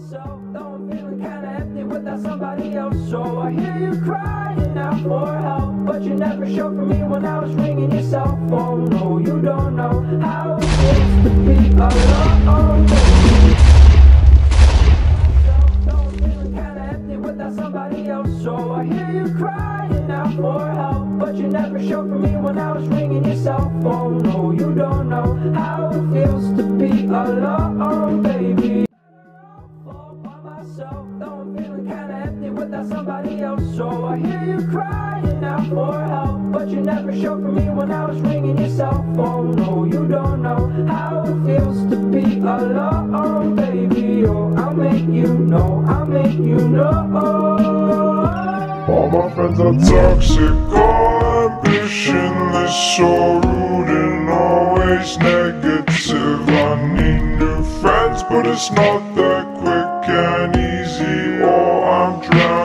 myself, I'm feeling kinda empty without somebody else. So I hear you crying out for help, but you never showed for me when I was ringing your cell phone. No, you don't know how it feels to be alone. So I hear you crying out for help, but you never for me when I was ringing your cell phone. No, you don't know how it feels to be alone, So I hear you crying out for help, but you never for me when I was ringing your. No, you don't know how it feels to be alone, baby. Oh, I'll make you know, I'll make you know. All my friends are toxic, ambitionless, so rude and always negative. I need new friends, but it's not that and easy or I'm drowning.